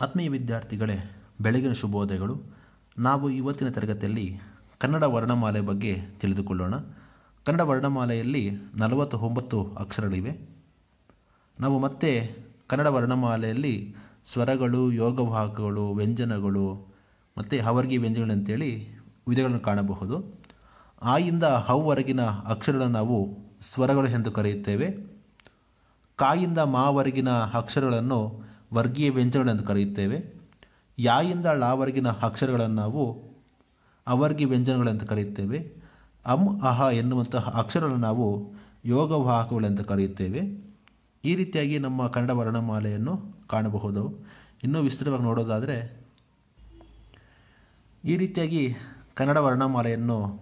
ಆತ್ಮೀಯ ವಿದ್ಯಾರ್ಥಿಗಳೇ, ಬೆಳಗಿನ ಶುಭೋದಯಗಳು. ನಾವು ಇವತ್ತಿನ ತರಗತಿಯಲ್ಲಿ ಕನ್ನಡ ವರ್ಣಮಾಲೆ ಬಗ್ಗೆ ತಿಳಿದುಕೊಳ್ಳೋಣ. ಕನ್ನಡ ವರ್ಣಮಾಲೆಯಲ್ಲಿ ನಲವತ್ತೊಂಬತ್ತು ಅಕ್ಷರಗಳಿವೆ. ನಾವು ಮತ್ತೆ ಕನ್ನಡ ವರ್ಣಮಾಲೆಯಲ್ಲಿ ಸ್ವರಗಳು ಯೋಗವಾಹಕಗಳು ವ್ಯಂಜನಗಳು, ಮತ್ತು ಹವರ್ಗಿ ವ್ಯಂಜನಗಳು ಅಂತೇಳಿ ವಿಧಗಳನ್ನು ಕಾಣಬಹುದು. ಆಯಿಂದ ಹೌವರೆಗಿನ ಅಕ್ಷರಗಳನ್ನು ನಾವು ಸ್ವರಗಳು ಎಂದು ಕರೆಯುತ್ತೇವೆ. ಕಾಯಿಂದ ಮಾವರೆಗಿನ ಅಕ್ಷರಗಳನ್ನು ವರ್ಗೀಯ ವ್ಯಂಜನಗಳೆಂದು ಕರೆಯುತ್ತೇವೆ. ಯಾಯಿಂದ ಳಾವರೆಗಿನ ಅಕ್ಷರಗಳನ್ನು ನಾವು ಅವರ್ಗಿ ವ್ಯಂಜನಗಳೆಂದು ಕರೆಯುತ್ತೇವೆ. ಅಮ್ ಅಹ ಎನ್ನುವಂತಹ ಅಕ್ಷರಗಳನ್ನು ನಾವು ಯೋಗವಾಹಕಗಳೆಂದು ಕರೆಯುತ್ತೇವೆ. ಈ ರೀತಿಯಾಗಿ ನಮ್ಮ ಕನ್ನಡ ವರ್ಣಮಾಲೆಯನ್ನು ಕಾಣಬಹುದು. ಇನ್ನೂ ವಿಸ್ತೃತವಾಗಿ ನೋಡೋದಾದರೆ, ಈ ರೀತಿಯಾಗಿ ಕನ್ನಡ ವರ್ಣಮಾಲೆಯನ್ನು,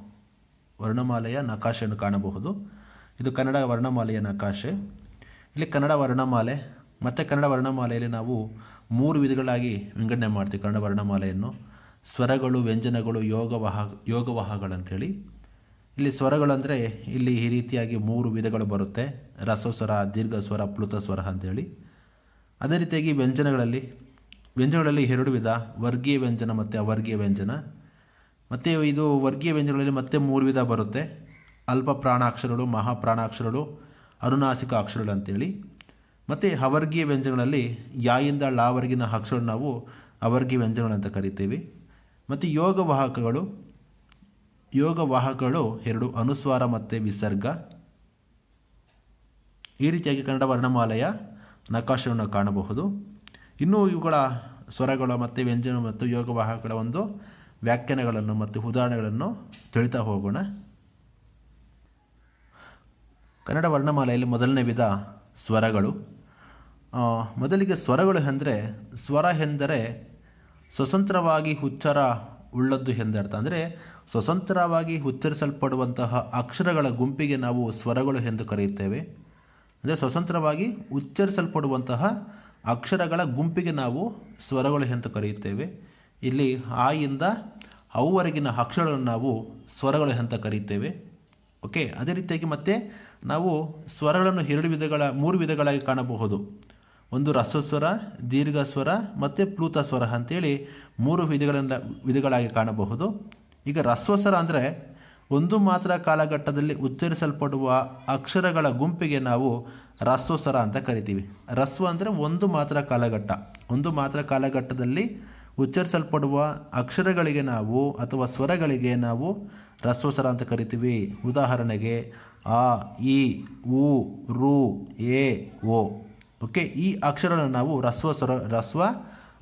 ವರ್ಣಮಾಲೆಯ ನಕಾಶೆಯನ್ನು ಕಾಣಬಹುದು. ಇದು ಕನ್ನಡ ವರ್ಣಮಾಲೆಯ ನಕಾಶೆ. ಇಲ್ಲಿ ಕನ್ನಡ ವರ್ಣಮಾಲೆ ಮತ್ತು ಕನ್ನಡ ವರ್ಣಮಾಲೆಯಲ್ಲಿ ನಾವು ಮೂರು ವಿಧಗಳಾಗಿ ವಿಂಗಡಣೆ ಮಾಡ್ತೀವಿ. ಕನ್ನಡ ವರ್ಣಮಾಲೆಯನ್ನು ಸ್ವರಗಳು, ವ್ಯಂಜನಗಳು, ಯೋಗವಾಹ ಯೋಗವಾಹಗಳಂಥೇಳಿ ಇಲ್ಲಿ ಸ್ವರಗಳಂದರೆ ಇಲ್ಲಿ ಈ ರೀತಿಯಾಗಿ ಮೂರು ವಿಧಗಳು ಬರುತ್ತೆ. ರಸಸ್ವರ ದೀರ್ಘ ಸ್ವರ ಪ್ಲುತ ಸ್ವರ ಅಂತೇಳಿ. ಅದೇ ರೀತಿಯಾಗಿ ವ್ಯಂಜನಗಳಲ್ಲಿ ವ್ಯಂಜನಗಳಲ್ಲಿ ಎರಡು ವಿಧ, ವರ್ಗೀಯ ವ್ಯಂಜನ ಮತ್ತು ಅವರ್ಗೀಯ ವ್ಯಂಜನ. ಮತ್ತು ಇದು ವರ್ಗೀಯ ವ್ಯಂಜನಗಳಲ್ಲಿ ಮತ್ತೆ ಮೂರು ವಿಧ ಬರುತ್ತೆ. ಅಲ್ಪ ಪ್ರಾಣಾಕ್ಷರಗಳು ಮಹಾಪ್ರಾಣಾಕ್ಷರಗಳು ಅನುನಾಸಿಕ ಅಕ್ಷರಗಳು ಅಂತೇಳಿ ಮತ್ತು ಅವರ್ಗೀಯ ವ್ಯಂಜನಗಳಲ್ಲಿ ಯಾಯಿಂದ ಲಾವರ್ಗಿನ ಅಕ್ಷರ ನಾವು ಅವರ್ಗೀಯ ವ್ಯಂಜನಗಳಂತ ಕರಿತೀವಿ. ಮತ್ತು ಯೋಗವಾಹಕಗಳು ಯೋಗವಾಹಕಗಳು ಎರಡು ಅನುಸ್ವಾರ ಮತ್ತು ವಿಸರ್ಗ. ಈ ರೀತಿಯಾಗಿ ಕನ್ನಡ ವರ್ಣಮಾಲೆಯ ನಕಾಶವನ್ನು ಕಾಣಬಹುದು. ಇನ್ನೂ ಇವುಗಳ ಸ್ವರಗಳ ಮತ್ತು ವ್ಯಂಜನ ಮತ್ತು ಯೋಗವಾಹಕಗಳ ಒಂದು ವ್ಯಾಖ್ಯಾನಗಳನ್ನು ಮತ್ತು ಉದಾಹರಣೆಗಳನ್ನು ತಿಳಿತಾ ಹೋಗೋಣ. ಕನ್ನಡ ವರ್ಣಮಾಲೆಯಲ್ಲಿ ಮೊದಲನೇ ವಿಧ ಸ್ವರಗಳು. ಮೊದಲಿಗೆ ಸ್ವರಗಳು ಎಂದರೆ ಸ್ವರ ಎಂದರೆ ಸ್ವತಂತ್ರವಾಗಿ ಉಚ್ಚಾರ ಉಳ್ಳದ್ದು ಎಂದರ್ಥ. ಅಂದರೆ ಸ್ವತಂತ್ರವಾಗಿ ಉಚ್ಚರಿಸಲ್ಪಡುವಂತಹ ಅಕ್ಷರಗಳ ಗುಂಪಿಗೆ ನಾವು ಸ್ವರಗಳು ಎಂದು ಕರೆಯುತ್ತೇವೆ. ಅಂದರೆ ಸ್ವತಂತ್ರವಾಗಿ ಉಚ್ಚರಿಸಲ್ಪಡುವಂತಹ ಅಕ್ಷರಗಳ ಗುಂಪಿಗೆ ನಾವು ಸ್ವರಗಳು ಎಂದು ಕರೆಯುತ್ತೇವೆ. ಇಲ್ಲಿ ಆ ಇಂದ ಅವುವರೆಗಿನ ಅಕ್ಷರಗಳನ್ನು ನಾವು ಸ್ವರಗಳು ಅಂತ ಕರೆಯುತ್ತೇವೆ. ಓಕೆ ಅದೇ ರೀತಿಯಾಗಿ ಮತ್ತೆ ನಾವು ಸ್ವರಗಳನ್ನು ಎರಡು ವಿಧಗಳ, ಮೂರು ವಿಧಗಳಾಗಿ ಕಾಣಬಹುದು. ಒಂದು ರಸಸ್ವರ ದೀರ್ಘ ಸ್ವರ ಮತ್ತು ಪ್ಲೂತ ಸ್ವರ ಅಂತೇಳಿ ಮೂರು ವಿಧಗಳನ್ನ ವಿಧಗಳಾಗಿ ಕಾಣಬಹುದು. ಈಗ ರಸ್ವಸ್ವರ ಅಂದರೆ ಒಂದು ಮಾತ್ರ ಕಾಲಘಟ್ಟದಲ್ಲಿ ಉಚ್ಚರಿಸಲ್ಪಡುವ ಅಕ್ಷರಗಳ ಗುಂಪಿಗೆ ನಾವು ರಸ್ವಸ್ವರ ಅಂತ ಕರಿತೀವಿ. ರಸ್ವ ಅಂದರೆ ಒಂದು ಮಾತ್ರ ಕಾಲಘಟ್ಟ. ಒಂದು ಮಾತ್ರ ಕಾಲಘಟ್ಟದಲ್ಲಿ ಉಚ್ಚರಿಸಲ್ಪಡುವ ಅಕ್ಷರಗಳಿಗೆ ನಾವು ಅಥವಾ ಸ್ವರಗಳಿಗೆ ನಾವು ರಸ್ವಸ್ವರ ಅಂತ ಕರಿತೀವಿ. ಉದಾಹರಣೆಗೆ ಆ ಇ ಉ, ರು, ಎ, ಓ. ಓಕೆ ಈ ಅಕ್ಷರಗಳನ್ನು ನಾವು ರಸ್ವ ಸ್ವರ, ರಸ್ವ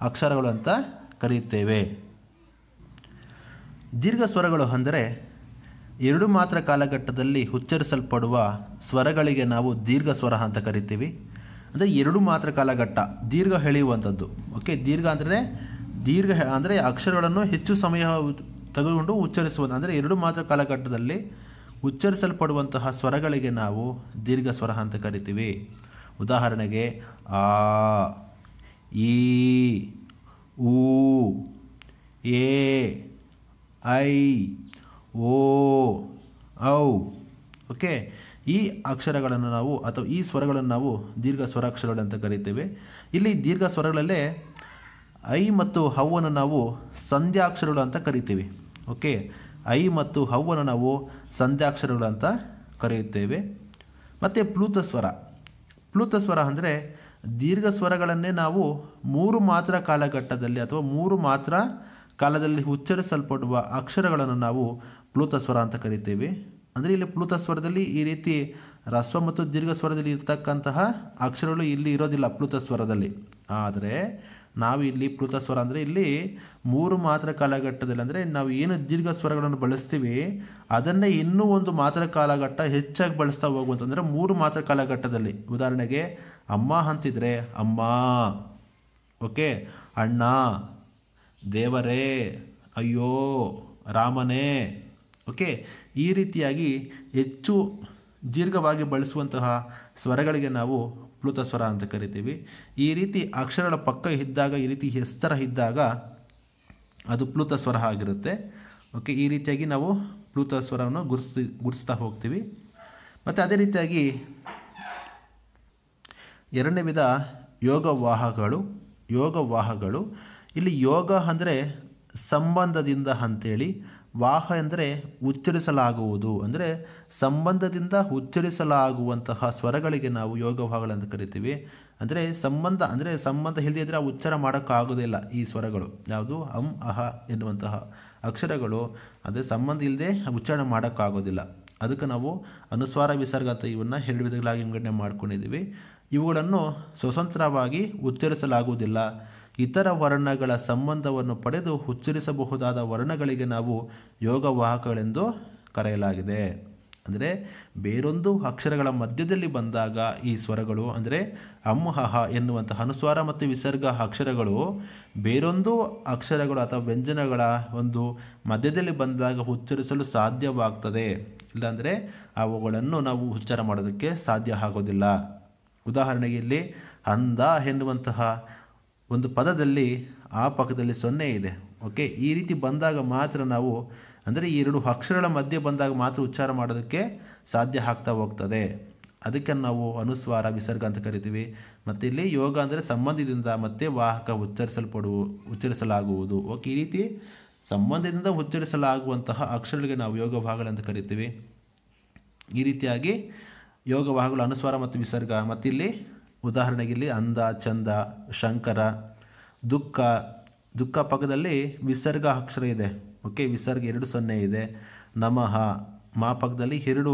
ಅಕ್ಷರಗಳು ಅಂತ ಕರೆಯುತ್ತೇವೆ. ದೀರ್ಘ ಸ್ವರಗಳು ಅಂದರೆ ಎರಡು ಮಾತ್ರ ಕಾಲಘಟ್ಟದಲ್ಲಿ ಉಚ್ಚರಿಸಲ್ಪಡುವ ಸ್ವರಗಳಿಗೆ ನಾವು ದೀರ್ಘ ಸ್ವರ ಅಂತ ಕರಿತೀವಿ. ಅಂದರೆ ಎರಡು ಮಾತ್ರ ಕಾಲಘಟ್ಟ, ದೀರ್ಘ ಎಳೆಯುವಂಥದ್ದು. ಓಕೆ ದೀರ್ಘ ಅಂದರೆ ದೀರ್ಘ ಅಂದರೆ ಅಕ್ಷರಗಳನ್ನು ಹೆಚ್ಚು ಸಮಯ ತೆಗೆದುಕೊಂಡು ಉಚ್ಚರಿಸುವುದು ಅಂದರೆ ಎರಡು ಮಾತ್ರ ಕಾಲಘಟ್ಟದಲ್ಲಿ ಉಚ್ಚರಿಸಲ್ಪಡುವಂತಹ ಸ್ವರಗಳಿಗೆ ನಾವು ದೀರ್ಘ ಸ್ವರ ಅಂತ ಕರಿತೀವಿ. ಉದಾಹರಣೆಗೆ, ಆ, ಈ ಊ ಎ, ಐ, ಓ, ಔ, ಓಕೆ? ಈ ಅಕ್ಷರಗಳನ್ನು ನಾವು ಅಥವಾ ಈ ಸ್ವರಗಳನ್ನು ನಾವು ದೀರ್ಘ ಸ್ವರಾಕ್ಷರಗಳು ಅಂತ ಕರಿತೇವೆ. ಇಲ್ಲಿ ದೀರ್ಘ ಸ್ವರಗಳಲ್ಲೇ ಐ ಮತ್ತು ಹೌವನ್ನು ನಾವು ಸಂಧ್ಯಾಕ್ಷರಗಳು ಅಂತ ಕರಿತೀವಿ. ಓಕೆ? ಐ ಮತ್ತು ಹೌವನ್ನು ನಾವು ಸಂಧ್ಯಾಕ್ಷರಗಳು ಅಂತ ಕರೆಯುತ್ತೇವೆ. ಮತ್ತು ಪ್ಲೂತ ಸ್ವರ ಪ್ಲೂತ ಸ್ವರ ಅಂದರೆ ದೀರ್ಘ ಸ್ವರಗಳನ್ನೇ ನಾವು ಮೂರು ಮಾತ್ರ ಕಾಲಘಟ್ಟದಲ್ಲಿ ಅಥವಾ ಮೂರು ಮಾತ್ರ ಕಾಲದಲ್ಲಿ ಉಚ್ಚರಿಸಲ್ಪಡುವ ಅಕ್ಷರಗಳನ್ನು ನಾವು ಪ್ಲೂತ ಸ್ವರ ಅಂತ ಕರಿತೇವೆ. ಅಂದರೆ ಇಲ್ಲಿ ಪ್ಲೂತ ಸ್ವರದಲ್ಲಿ ಈ ರೀತಿ ರಸ್ವ ಮತ್ತು ದೀರ್ಘ ಸ್ವರದಲ್ಲಿ ಇರತಕ್ಕಂತಹ ಅಕ್ಷರಗಳು ಇಲ್ಲಿ ಇರೋದಿಲ್ಲ ಪ್ಲೂತ ಸ್ವರದಲ್ಲಿ. ಆದರೆ ನಾವು ಇಲ್ಲಿ ಪ್ಲೂತ ಸ್ವರ ಅಂದರೆ ಇಲ್ಲಿ ಮೂರು ಮಾತ್ರ ಕಾಲಘಟ್ಟದಲ್ಲಿ ಅಂದರೆ ನಾವು ಏನು ದೀರ್ಘ ಸ್ವರಗಳನ್ನು ಬಳಸ್ತೀವಿ, ಅದನ್ನೇ ಇನ್ನೂ ಒಂದು ಮಾತ್ರ ಕಾಲಘಟ್ಟ ಹೆಚ್ಚಾಗಿ ಬಳಸ್ತಾ ಹೋಗುವಂತಂದರೆ ಮೂರು ಮಾತ್ರ ಕಾಲಘಟ್ಟದಲ್ಲಿ. ಉದಾಹರಣೆಗೆ, ಅಮ್ಮ ಅಂತಿದ್ರೆ, ಅಮ್ಮ, ಓಕೆ? ಅಣ್ಣ, ದೇವರೇ, ಅಯ್ಯೋ, ರಾಮನೇ, ಓಕೆ? ಈ ರೀತಿಯಾಗಿ ಹೆಚ್ಚು ದೀರ್ಘವಾಗಿ ಬಳಸುವಂತಹ ಸ್ವರಗಳಿಗೆ ನಾವು ಪ್ಲುತ ಸ್ವರ ಅಂತ ಕರಿತೀವಿ. ಈ ರೀತಿ ಅಕ್ಷರಗಳ ಪಕ್ಕ ಇದ್ದಾಗ, ಈ ರೀತಿ ಎಸ್ತರ ಇದ್ದಾಗ ಅದು ಪ್ಲುತ ಸ್ವರ ಆಗಿರುತ್ತೆ. ಓಕೆ ಈ ರೀತಿಯಾಗಿ ನಾವು ಪ್ಲುತ ಸ್ವರವನ್ನು ಗುರುಸ್ತಿ, ಗುರುಸ್ತಾ ಹೋಗ್ತೀವಿ. ಮತ್ತು ಅದೇ ರೀತಿಯಾಗಿ ಎರಡನೇ ವಿಧ ಯೋಗವಾಹಗಳು ಯೋಗವಾಹಗಳು. ಇಲ್ಲಿ ಯೋಗ ಅಂದರೆ ಸಂಬಂಧದಿಂದ ಅಂತೇಳಿ ವಾಹ ಎಂದರೆ ಉಚ್ಚರಿಸಲಾಗುವುದು, ಅಂದರೆ ಸಂಬಂಧದಿಂದ ಉಚ್ಚರಿಸಲಾಗುವಂತಹ ಸ್ವರಗಳಿಗೆ ನಾವು ಯೋಗವಾಹಗಳಂತ ಕರಿತೀವಿ. ಅಂದರೆ ಸಂಬಂಧ ಅಂದರೆ ಸಂಬಂಧ ಇಲ್ಲದಿದ್ದರೆ ಉಚ್ಚಾರ ಮಾಡೋಕ್ಕಾಗೋದಿಲ್ಲ ಈ ಸ್ವರಗಳು. ಯಾವುದು? ಅಂ, ಅಹ ಎನ್ನುವಂತಹ ಅಕ್ಷರಗಳು. ಅಂದರೆ ಸಂಬಂಧ ಇಲ್ಲದೆ ಉಚ್ಚಾರಣೆ ಮಾಡೋಕ್ಕಾಗೋದಿಲ್ಲ. ಅದಕ್ಕೆ ನಾವು ಅನುಸ್ವಾರ, ವಿಸರ್ಗ ಇವನ್ನ ಎರಡು ವಿಧಗಳಾಗಿ ವಿಂಗಡಣೆ ಮಾಡ್ಕೊಂಡಿದ್ದೀವಿ. ಇವುಗಳನ್ನು ಸ್ವತಂತ್ರವಾಗಿ ಉಚ್ಚರಿಸಲಾಗುವುದಿಲ್ಲ. ಇತರ ವರ್ಣಗಳ ಸಂಬಂಧವನ್ನು ಪಡೆದು ಉಚ್ಚರಿಸಬಹುದಾದ ವರ್ಣಗಳಿಗೆ ನಾವು ಯೋಗವಾಹಕಗಳೆಂದು ಕರೆಯಲಾಗಿದೆ. ಅಂದರೆ ಬೇರೊಂದು ಅಕ್ಷರಗಳ ಮಧ್ಯದಲ್ಲಿ ಬಂದಾಗ ಈ ಸ್ವರಗಳು, ಅಂದರೆ ಅಮ್ಮಹ ಎನ್ನುವಂಥ ಅನುಸ್ವಾರ ಮತ್ತು ವಿಸರ್ಗ ಅಕ್ಷರಗಳು ಬೇರೊಂದು ಅಕ್ಷರಗಳು ಅಥವಾ ವ್ಯಂಜನಗಳ ಒಂದು ಮಧ್ಯದಲ್ಲಿ ಬಂದಾಗ ಉಚ್ಚರಿಸಲು ಸಾಧ್ಯವಾಗ್ತದೆ. ಇಲ್ಲಾಂದರೆ ಅವುಗಳನ್ನು ನಾವು ಉಚ್ಚಾರ ಮಾಡೋದಕ್ಕೆ ಸಾಧ್ಯ ಆಗೋದಿಲ್ಲ. ಉದಾಹರಣೆಗೆ ಇಲ್ಲಿ ಅಂದ ಎನ್ನುವಂತಹ ಒಂದು ಪದದಲ್ಲಿ ಆ ಪಕ್ಕದಲ್ಲಿ ಸೊನ್ನೆ ಇದೆ ಓಕೆ ಈ ರೀತಿ ಬಂದಾಗ ಮಾತ್ರ ನಾವು, ಅಂದರೆ ಈ ಎರಡು ಅಕ್ಷರಗಳ ಮಧ್ಯೆ ಬಂದಾಗ ಮಾತ್ರ ಉಚ್ಚಾರ ಮಾಡೋದಕ್ಕೆ ಸಾಧ್ಯ ಆಗ್ತಾ ಹೋಗ್ತದೆ. ಅದಕ್ಕೆ ನಾವು ಅನುಸ್ವಾರ, ವಿಸರ್ಗ ಅಂತ ಕರಿತೀವಿ. ಮತ್ತು ಇಲ್ಲಿ ಯೋಗ ಅಂದರೆ ಸಂಬಂಧದಿಂದ ಮತ್ತೆ ವಾಹಕ ಉಚ್ಚರಿಸಲ್ಪಡುವ ಉಚ್ಚರಿಸಲಾಗುವುದು ಓಕೆ ಈ ರೀತಿ ಸಂಬಂಧದಿಂದ ಉಚ್ಚರಿಸಲಾಗುವಂತಹ ಅಕ್ಷರಗಳಿಗೆ ನಾವು ಯೋಗ ಭಾಗಗಳಂತ ಕರಿತೀವಿ. ಈ ರೀತಿಯಾಗಿ ಯೋಗ ಭಾಗಗಳು ಅನುಸ್ವಾರ ಮತ್ತು ವಿಸರ್ಗ, ಮತ್ತಿಲ್ಲಿ ಉದಾಹರಣೆಗೆ ಇಲ್ಲಿ ಅಂದ ಚಂದ, ಶಂಕರ, ದುಃಖ ದುಃಖ ಪಕ್ಕದಲ್ಲಿ ವಿಸರ್ಗ ಅಕ್ಷರ ಇದೆ. ಓಕೆ ವಿಸರ್ಗ ಎರಡು ಸೊನ್ನೆ ಇದೆ. ನಮಃ, ಮಾ ಪಕ್ಕದಲ್ಲಿ ಎರಡು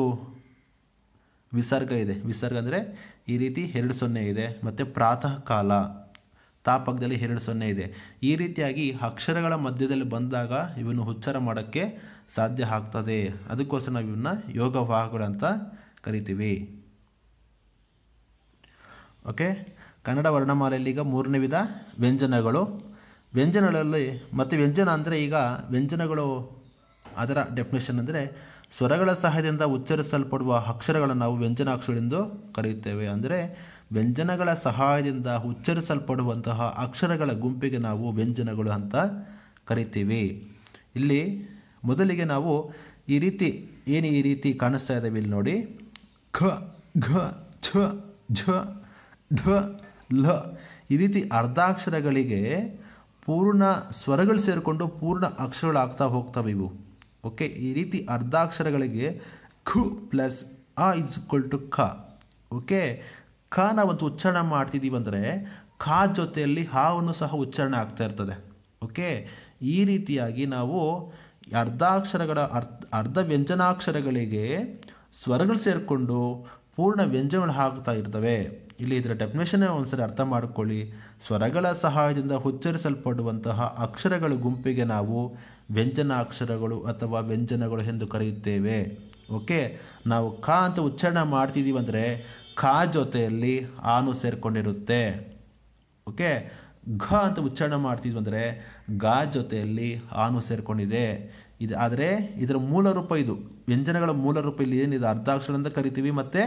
ವಿಸರ್ಗ ಇದೆ. ವಿಸರ್ಗ ಅಂದರೆ ಈ ರೀತಿ ಎರಡು ಸೊನ್ನೆ ಇದೆ. ಮತ್ತು ಪ್ರಾತಃ ಕಾಲ ತಾ ಪಕ್ಕದಲ್ಲಿ ಎರಡು ಸೊನ್ನೆ ಇದೆ. ಈ ರೀತಿಯಾಗಿ ಅಕ್ಷರಗಳ ಮಧ್ಯದಲ್ಲಿ ಬಂದಾಗ ಇವನ್ನು ಉಚ್ಚಾರ ಮಾಡೋಕ್ಕೆ ಸಾಧ್ಯ ಆಗ್ತದೆ. ಅದಕ್ಕೋಸ್ಕರ ನಾವು ಇವನ್ನ ಯೋಗವಾಹಗಳು ಅಂತ ಕರಿತೀವಿ. ಓಕೆ? ಕನ್ನಡ ವರ್ಣಮಾಲೆಯಲ್ಲಿ ಈಗ ಮೂರನೇ ವಿಧ ವ್ಯಂಜನಗಳು. ವ್ಯಂಜನಗಳಲ್ಲಿ ಮತ್ತು ವ್ಯಂಜನ ಅಂದರೆ ಈಗ ವ್ಯಂಜನಗಳು ಅದರ ಡೆಫಿನೇಷನ್ ಅಂದರೆ ಸ್ವರಗಳ ಸಹಾಯದಿಂದ ಉಚ್ಚರಿಸಲ್ಪಡುವ ಅಕ್ಷರಗಳನ್ನು ನಾವು ವ್ಯಂಜನಾಕ್ಷರಗಳೆಂದು ಕರೆಯುತ್ತೇವೆ. ಅಂದರೆ ವ್ಯಂಜನಗಳ ಸಹಾಯದಿಂದ ಉಚ್ಚರಿಸಲ್ಪಡುವಂತಹ ಅಕ್ಷರಗಳ ಗುಂಪಿಗೆ ನಾವು ವ್ಯಂಜನಗಳು ಅಂತ ಕರಿತೀವಿ. ಇಲ್ಲಿ ಮೊದಲಿಗೆ ನಾವು ಈ ರೀತಿ ಏನು ಈ ರೀತಿ ಕಾಣಿಸ್ತಾ ಇದ್ದಾವೆ ಇಲ್ಲಿ ನೋಡಿ. ಖ ಘ, ಛ, ಝ ಢ ಲ. ಈ ರೀತಿ ಅರ್ಧಾಕ್ಷರಗಳಿಗೆ ಪೂರ್ಣ ಸ್ವರಗಳು ಸೇರಿಕೊಂಡು ಪೂರ್ಣ ಅಕ್ಷರಗಳಾಗ್ತಾ ಹೋಗ್ತವೆ ಇವು. ಓಕೆ ಈ ರೀತಿ ಅರ್ಧಾಕ್ಷರಗಳಿಗೆ ಖು ಪ್ಲಸ್ ಅ ಇಸ್ ಇಕ್ವಲ್ ಟು ಖ. ಓಕೆ ಖ ನಾವಂತೂ ಉಚ್ಚಾರಣೆ ಮಾಡ್ತಿದ್ದೀವಿ ಅಂದರೆ ಖ ಜೊತೆಯಲ್ಲಿ ಹಾವನ್ನು ಸಹ ಉಚ್ಚಾರಣೆ ಆಗ್ತಾ ಇರ್ತದೆ. ಓಕೆ ಈ ರೀತಿಯಾಗಿ ನಾವು ಅರ್ಧಾಕ್ಷರಗಳ ಅರ್ಧ ಅರ್ಧ ವ್ಯಂಜನಾಕ್ಷರಗಳಿಗೆ ಸ್ವರಗಳು ಸೇರಿಕೊಂಡು ಪೂರ್ಣ ವ್ಯಂಜನಗಳು ಆಗ್ತಾ ಇರ್ತವೆ. ಇಲ್ಲಿ ಇದರ ಡೆಫಿನೇಷನ್ ಒಂದ್ಸರಿ ಅರ್ಥ ಮಾಡಿಕೊಳ್ಳಿ. ಸ್ವರಗಳ ಸಹಾಯದಿಂದ ಉಚ್ಚರಿಸಲ್ಪಡುವಂತಹ ಅಕ್ಷರಗಳ ಗುಂಪಿಗೆ ನಾವು ವ್ಯಂಜನ ಅಕ್ಷರಗಳು ಅಥವಾ ವ್ಯಂಜನಗಳು ಎಂದು ಕರೆಯುತ್ತೇವೆ. ಓಕೆ? ನಾವು ಖ ಅಂತ ಉಚ್ಚಾರಣೆ ಮಾಡ್ತಿದ್ದೀವಿ ಅಂದರೆ ಖ ಜೊತೆಯಲ್ಲಿ ಆನು ಸೇರಿಕೊಂಡಿರುತ್ತೆ. ಓಕೆ? ಘ ಅಂತ ಉಚ್ಚಾರಣೆ ಮಾಡ್ತಿದ್ವಿ ಅಂದರೆ ಗ ಜೊತೆಯಲ್ಲಿ ಆನು ಸೇರಿಕೊಂಡಿದೆ. ಇದು ಆದರೆ ಇದರ ಮೂಲ ರೂಪ ಇದು. ವ್ಯಂಜನಗಳ ಮೂಲ ರೂಪ ಇಲ್ಲಿ ಏನಿದೆ? ಅರ್ಧಾಕ್ಷರ ಅಂತ ಕರಿತೀವಿ ಮತ್ತು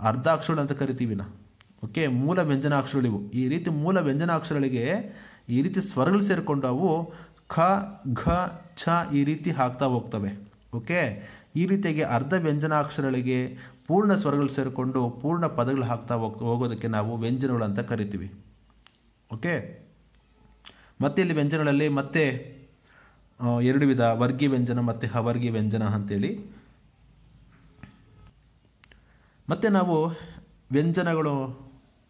ಅರ್ಧಾಕ್ಷರ ಅಂತ ಕರಿತೀವಿ ನಾ. ಓಕೆ, ಮೂಲ ವ್ಯಂಜನಾಕ್ಷರಗಳಿವು. ಈ ರೀತಿ ಮೂಲ ವ್ಯಂಜನಾಕ್ಷರಗಳಿಗೆ ಈ ರೀತಿ ಸ್ವರಗಳು ಸೇರಿಕೊಂಡು ಅವು ಖ, ಘ, ಛ ಈ ರೀತಿ ಹಾಕ್ತಾ ಹೋಗ್ತವೆ. ಓಕೆ, ಈ ರೀತಿಯಾಗಿ ಅರ್ಧ ವ್ಯಂಜನಾಕ್ಷರಗಳಿಗೆ ಪೂರ್ಣ ಸ್ವರಗಳು ಸೇರಿಕೊಂಡು ಪೂರ್ಣ ಪದಗಳು ಹಾಕ್ತಾ ಹೋಗ್ತಾ ಹೋಗೋದಕ್ಕೆ ನಾವು ವ್ಯಂಜನಗಳು ಅಂತ ಕರಿತೀವಿ. ಓಕೆ, ಮತ್ತೆ ಇಲ್ಲಿ ವ್ಯಂಜನಗಳಲ್ಲಿ ಮತ್ತೆ ಎರಡು ವಿಧ ವರ್ಗೀಯ ವ್ಯಂಜನ ಮತ್ತು ಹವರ್ಗೀಯ ವ್ಯಂಜನ ಅಂತೇಳಿ. ಮತ್ತು ನಾವು ವ್ಯಂಜನಗಳು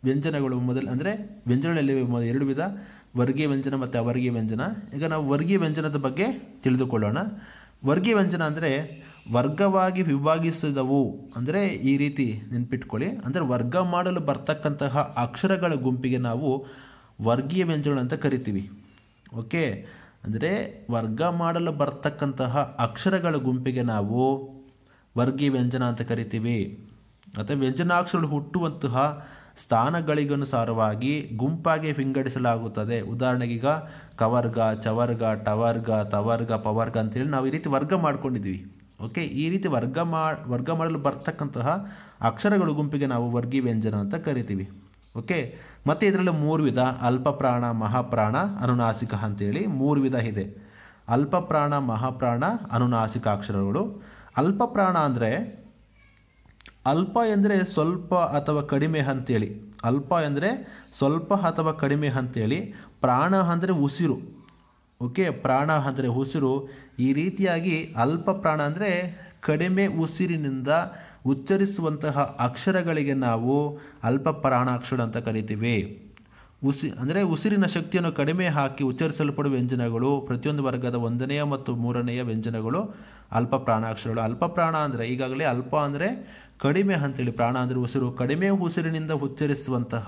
ವ್ಯಂಜನಗಳು ಮೊದಲು ಅಂದರೆ ವ್ಯಂಜನಗಳಲ್ಲಿ ಎರಡು ವಿಧ. ವರ್ಗೀಯ ವ್ಯಂಜನ ಮತ್ತು ಅವರ್ಗೀಯ ವ್ಯಂಜನ. ಈಗ ನಾವು ವರ್ಗೀಯ ವ್ಯಂಜನದ ಬಗ್ಗೆ ತಿಳಿದುಕೊಳ್ಳೋಣ. ವರ್ಗೀಯ ವ್ಯಂಜನ ಅಂದರೆ ವರ್ಗವಾಗಿ ವಿಭಾಗಿಸಿದವು. ಅಂದರೆ ಈ ರೀತಿ ನೆನ್ಪಿಟ್ಕೊಳ್ಳಿ. ಅಂದರೆ ವರ್ಗ ಮಾಡಲು ಬರ್ತಕ್ಕಂತಹ ಅಕ್ಷರಗಳ ಗುಂಪಿಗೆ ನಾವು ವರ್ಗೀಯ ವ್ಯಂಜನಗಳು ಅಂತ ಕರಿತೀವಿ. ಓಕೆ? ಅಂದರೆ ವರ್ಗ ಮಾಡಲು ಬರ್ತಕ್ಕಂತಹ ಅಕ್ಷರಗಳ ಗುಂಪಿಗೆ ನಾವು ವರ್ಗೀಯ ವ್ಯಂಜನ ಅಂತ ಕರಿತೀವಿ. ಅಥವಾ ವ್ಯಂಜನಾಕ್ಷರಗಳು ಹುಟ್ಟುವಂತಹ ಸ್ಥಾನಗಳಿಗನುಸಾರವಾಗಿ ಗುಂಪಾಗಿ ವಿಂಗಡಿಸಲಾಗುತ್ತದೆ. ಉದಾಹರಣೆಗೆ ಈಗ ಕವರ್ಗ, ಚವರ್ಗ, ಟವರ್ಗ, ತವರ್ಗ, ಪವರ್ಗ ಅಂತೇಳಿ ನಾವು ಈ ರೀತಿ ವರ್ಗ ಮಾಡ್ಕೊಂಡಿದ್ದೀವಿ. ಓಕೆ ಈ ರೀತಿ ವರ್ಗ ಮಾ, ವರ್ಗ ಮಾಡಲು ಬರ್ತಕ್ಕಂತಹ ಅಕ್ಷರಗಳು ಗುಂಪಿಗೆ ನಾವು ವರ್ಗೀ ವ್ಯಂಜನ ಅಂತ ಕರಿತೀವಿ. ಓಕೆ ಮತ್ತು ಇದರಲ್ಲಿ ಮೂರು ವಿಧ. ಅಲ್ಪಪ್ರಾಣ, ಮಹಾಪ್ರಾಣ, ಅನುನಾಸಿಕ ಅಂತೇಳಿ ಮೂರು ವಿಧ ಇದೆ. ಅಲ್ಪಪ್ರಾಣ, ಮಹಾಪ್ರಾಣ, ಅನುನಾಸಿಕ ಅಕ್ಷರಗಳು. ಅಲ್ಪಪ್ರಾಣ ಅಂದರೆ ಅಲ್ಪ ಎಂದರೆ ಸ್ವಲ್ಪ ಅಥವಾ ಕಡಿಮೆ ಅಂತೇಳಿ. ಅಲ್ಪ ಅಂದರೆ ಸ್ವಲ್ಪ ಅಥವಾ ಕಡಿಮೆ ಅಂತೇಳಿ. ಪ್ರಾಣ ಅಂದರೆ ಉಸಿರು. ಓಕೆ, ಪ್ರಾಣ ಅಂದರೆ ಉಸಿರು. ಈ ರೀತಿಯಾಗಿ ಅಲ್ಪ ಪ್ರಾಣ ಅಂದರೆ ಕಡಿಮೆ ಉಸಿರಿನಿಂದ ಉಚ್ಚರಿಸುವಂತಹ ಅಕ್ಷರಗಳಿಗೆ ನಾವು ಅಲ್ಪ ಪ್ರಾಣಾಕ್ಷರ ಅಂತ ಕರಿತೀವಿ. ಉಸಿ, ಅಂದರೆ ಉಸಿರಿನ ಶಕ್ತಿಯನ್ನು ಕಡಿಮೆ ಹಾಕಿ ಉಚ್ಚರಿಸಲ್ಪಡುವ ವ್ಯಂಜನಗಳು ಪ್ರತಿಯೊಂದು ವರ್ಗದ ಒಂದನೆಯ ಮತ್ತು ಮೂರನೆಯ ವ್ಯಂಜನಗಳು ಅಲ್ಪ ಪ್ರಾಣಾಕ್ಷರಗಳು. ಅಲ್ಪ ಪ್ರಾಣ ಅಂದರೆ ಈಗಾಗಲೇ ಅಲ್ಪ ಅಂದರೆ ಕಡಿಮೆ ಅಂತೇಳಿ ಪ್ರಾಣ ಅಂದರೆ ಉಸಿರು. ಕಡಿಮೆ ಉಸಿರಿನಿಂದ ಉಚ್ಚರಿಸುವಂತಹ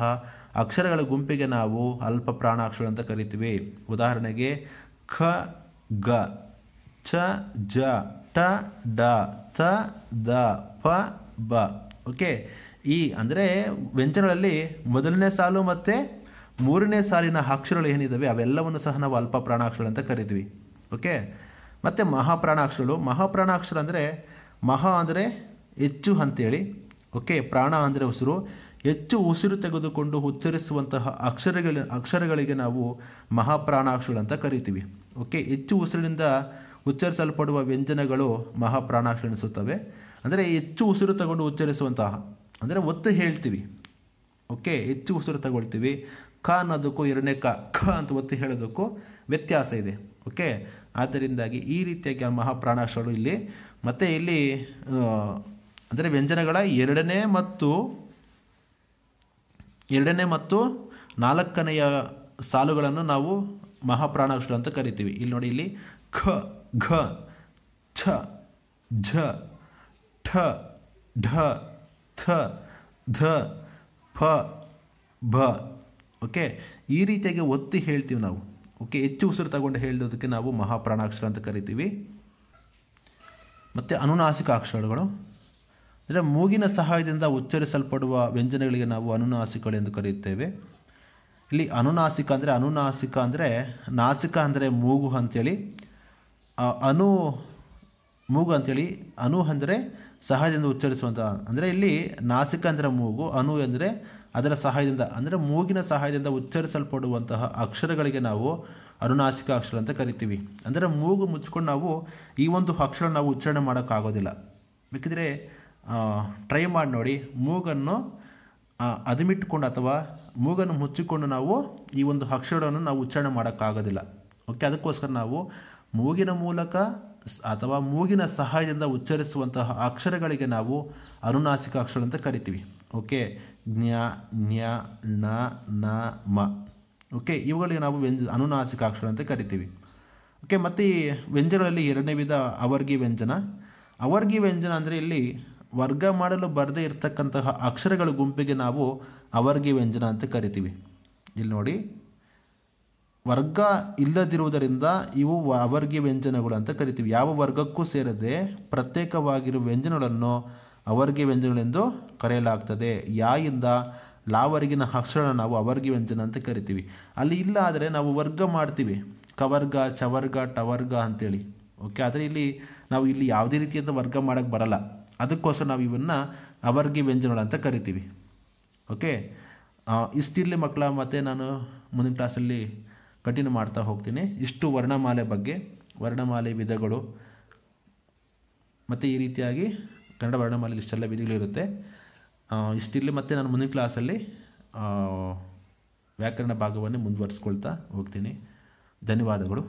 ಅಕ್ಷರಗಳ ಗುಂಪಿಗೆ ನಾವು ಅಲ್ಪ ಪ್ರಾಣಾಕ್ಷರ ಅಂತ ಕರಿತೀವಿ. ಉದಾಹರಣೆಗೆ ಖ, ಗ, ಚ, ಜ, ಟ, ಡ ಚ ದ, ಪ, ಬ. ಓಕೆ? ಈ ಅಂದರೆ ವ್ಯಂಜನಗಳಲ್ಲಿ ಮೊದಲನೇ ಸಾಲು ಮತ್ತು ಮೂರನೇ ಸಾಲಿನ ಅಕ್ಷರಗಳು ಏನಿದ್ದಾವೆ ಅವೆಲ್ಲವನ್ನು ಸಹ ನಾವು ಅಲ್ಪ ಪ್ರಾಣಾಕ್ಷರ ಅಂತ ಕರಿತೀವಿ. ಓಕೆ? ಮತ್ತು ಮಹಾಪ್ರಾಣಾಕ್ಷರಗಳು. ಮಹಾಪ್ರಾಣಾಕ್ಷರ ಅಂದರೆ ಮಹಾ ಅಂದರೆ ಹೆಚ್ಚು ಅಂತೇಳಿ, ಓಕೆ, ಪ್ರಾಣ ಅಂದರೆ ಉಸಿರು. ಹೆಚ್ಚು ಉಸಿರು ತೆಗೆದುಕೊಂಡು ಉಚ್ಚರಿಸುವಂತಹ ಅಕ್ಷರಗಳ, ಅಕ್ಷರಗಳಿಗೆ ನಾವು ಮಹಾಪ್ರಾಣಾಕ್ಷರಗಳು ಅಂತ ಕರಿತೀವಿ. ಓಕೆ, ಹೆಚ್ಚು ಉಸಿರಿನಿಂದ ಉಚ್ಚರಿಸಲ್ಪಡುವ ವ್ಯಂಜನಗಳು ಮಹಾಪ್ರಾಣಾಕ್ಷರ ಅನಿಸುತ್ತವೆ ಅಂದರೆ ಹೆಚ್ಚು ಉಸಿರು ತಗೊಂಡು ಉಚ್ಚರಿಸುವಂತಹ, ಅಂದರೆ ಒತ್ತು ಹೇಳ್ತೀವಿ. ಓಕೆ, ಹೆಚ್ಚು ಉಸಿರು ತಗೊಳ್ತೀವಿ. ಕ ಅನ್ನೋದಕ್ಕೂ ಎರಡನೇ ಕ, ಖ ಅಂತ ಒತ್ತು ಹೇಳೋದಕ್ಕೂ ವ್ಯತ್ಯಾಸ ಇದೆ. ಓಕೆ, ಆದ್ದರಿಂದಾಗಿ ಈ ರೀತಿಯಾಗಿ ಆ ಮಹಾಪ್ರಾಣಾಕ್ಷರಗಳು ಇಲ್ಲಿ, ಮತ್ತು ಇಲ್ಲಿ ಅಂದರೆ ವ್ಯಂಜನಗಳ ಎರಡನೇ ಮತ್ತು ಎರಡನೇ ಮತ್ತು ನಾಲ್ಕನೆಯ ಸಾಲುಗಳನ್ನು ನಾವು ಮಹಾಪ್ರಾಣಾಕ್ಷರ ಅಂತ ಕರಿತೀವಿ. ಇಲ್ಲಿ ನೋಡಿ, ಇಲ್ಲಿ ಖ, ಘ, ಛ, ಝ, ಠ, ಢ, ಥ, ಧ ಫ ಭ. ಓಕೆ? ಈ ರೀತಿಯಾಗಿ ಒತ್ತಿ ಹೇಳ್ತೀವಿ ನಾವು. ಓಕೆ? ಹೆಚ್ಚು ಉಸಿರು ತಗೊಂಡು ಹೇಳೋದಕ್ಕೆ ನಾವು ಮಹಾಪ್ರಾಣಾಕ್ಷರ ಅಂತ ಕರಿತೀವಿ. ಮತ್ತು ಅನುನಾಸಿಕ ಅಕ್ಷರಗಳು. ಅಂದರೆ ಮೂಗಿನ ಸಹಾಯದಿಂದ ಉಚ್ಚರಿಸಲ್ಪಡುವ ವ್ಯಂಜನಗಳಿಗೆ ನಾವು ಅನುನಾಸಿಕಗಳು ಎಂದು ಕರೆಯುತ್ತೇವೆ. ಇಲ್ಲಿ ಅನುನಾಸಿಕ ಅಂದರೆ ಅನುನಾಸಿಕ ಅಂದರೆ ನಾಸಿಕ ಅಂದರೆ ಮೂಗು ಅಂಥೇಳಿ ಅನು ಮೂಗು ಅಂಥೇಳಿ ಅನು ಅಂದರೆ ಸಹಾಯದಿಂದ ಉಚ್ಚರಿಸುವಂಥ ಅಂದರೆ ಇಲ್ಲಿ ನಾಸಿಕ ಅಂದರೆ ಮೂಗು, ಅನು ಅಂದರೆ ಅದರ ಸಹಾಯದಿಂದ, ಅಂದರೆ ಮೂಗಿನ ಸಹಾಯದಿಂದ ಉಚ್ಚರಿಸಲ್ಪಡುವಂತಹ ಅಕ್ಷರಗಳಿಗೆ ನಾವು ಅನುನಾಸಿಕ ಅಕ್ಷರ ಅಂತ ಕರಿತೀವಿ. ಅಂದರೆ ಮೂಗು ಮುಚ್ಕೊಂಡು ನಾವು ಈ ಒಂದು ಅಕ್ಷರ ನಾವು ಉಚ್ಚಾರಣೆ ಮಾಡೋಕ್ಕಾಗೋದಿಲ್ಲ. ಬೇಕಿದ್ರೆ ಟ್ರೈ ಮಾಡಿ ನೋಡಿ. ಮೂಗನ್ನು ಅದುಮಿಟ್ಟುಕೊಂಡು ಅಥವಾ ಮೂಗನ್ನು ಮುಚ್ಚಿಕೊಂಡು ನಾವು ಈ ಒಂದು ಅಕ್ಷರವನ್ನು ನಾವು ಉಚ್ಚಾರಣೆ ಮಾಡೋಕ್ಕಾಗೋದಿಲ್ಲ. ಓಕೆ ಅದಕ್ಕೋಸ್ಕರ ನಾವು ಮೂಗಿನ ಮೂಲಕ ಅಥವಾ ಮೂಗಿನ ಸಹಾಯದಿಂದ ಉಚ್ಚರಿಸುವಂತಹ ಅಕ್ಷರಗಳಿಗೆ ನಾವು ಅನುನಾಸಿಕ ಅಕ್ಷರ ಅಂತ ಕರಿತೀವಿ. ಓಕೆ ಜ್ಞ ಜ್ಞ ನ ನ, ಮ. ಓಕೆ ಇವುಗಳಿಗೆ ನಾವು ವ್ಯಂಜ, ಅನುನಾಸಿಕ ಅಕ್ಷರ ಅಂತ ಕರಿತೀವಿ. ಓಕೆ ಮತ್ತು ಈ ವ್ಯಂಜನಗಳಲ್ಲಿ ಎರಡನೇ ವಿಧ ಅವರ್ಗಿ ವ್ಯಂಜನ. ಅವರ್ಗಿ ವ್ಯಂಜನ ಅಂದರೆ ಇಲ್ಲಿ ವರ್ಗ ಮಾಡಲು ಬರದೇ ಇರತಕ್ಕಂತಹ ಅಕ್ಷರಗಳ ಗುಂಪಿಗೆ ನಾವು ಅವರ್ಗಿ ವ್ಯಂಜನ ಅಂತ ಕರಿತೀವಿ. ಇಲ್ಲಿ ನೋಡಿ, ವರ್ಗ ಇಲ್ಲದಿರುವುದರಿಂದ ಇವು ಅವರ್ಗಿ ವ್ಯಂಜನಗಳು ಅಂತ ಕರಿತೀವಿ. ಯಾವ ವರ್ಗಕ್ಕೂ ಸೇರದೆ ಪ್ರತ್ಯೇಕವಾಗಿರುವ ವ್ಯಂಜನಗಳನ್ನು ಅವರ್ಗಿ ವ್ಯಂಜನಗಳೆಂದು ಕರೆಯಲಾಗ್ತದೆ. ಯಾಯಿಂದ? ಲಾವರ್ಗಿನ ಅಕ್ಷರ ನಾವು ಅವರ್ಗಿ ವ್ಯಂಜನ ಅಂತ ಕರಿತೀವಿ. ಅಲ್ಲಿ ಇಲ್ಲ ಆದರೆ ನಾವು ವರ್ಗ ಮಾಡ್ತೀವಿ. ಕವರ್ಗ, ಚವರ್ಗ, ಟವರ್ಗ ಅಂತೇಳಿ. ಓಕೆ ಆದರೆ ಇಲ್ಲಿ ನಾವು ಇಲ್ಲಿ ಯಾವುದೇ ರೀತಿಯಾದ ವರ್ಗ ಮಾಡೋಕ್ಕೆ ಬರಲ್ಲ. ಅದಕ್ಕೋಸ್ಕರ ನಾವು ಇವನ್ನ ಅವರ್ಗಿ ವ್ಯಂಜನಗಳು ಅಂತ ಕರಿತೀವಿ. ಓಕೆ ಇಷ್ಟಿರಲಿ ಮಕ್ಕಳ, ಮತ್ತು ನಾನು ಮುಂದಿನ ಕ್ಲಾಸಲ್ಲಿ ಕಂಟಿನ್ಯೂ ಮಾಡ್ತಾ ಹೋಗ್ತೀನಿ. ಇಷ್ಟು ವರ್ಣಮಾಲೆ ಬಗ್ಗೆ, ವರ್ಣಮಾಲೆ ವಿಧಗಳು, ಮತ್ತು ಈ ರೀತಿಯಾಗಿ ಕನ್ನಡ ವರ್ಣಮಾಲೆಯಲ್ಲಿ ಇಷ್ಟೆಲ್ಲ ವಿಧಿಗಳಿರುತ್ತೆ. ಇಷ್ಟಿರಲಿ ಮತ್ತು ನಾನು ಮುಂದಿನ ಕ್ಲಾಸಲ್ಲಿ ವ್ಯಾಕರಣ ಭಾಗವನ್ನು ಮುಂದುವರಿಸ್ಕೊಳ್ತಾ ಹೋಗ್ತೀನಿ. ಧನ್ಯವಾದಗಳು.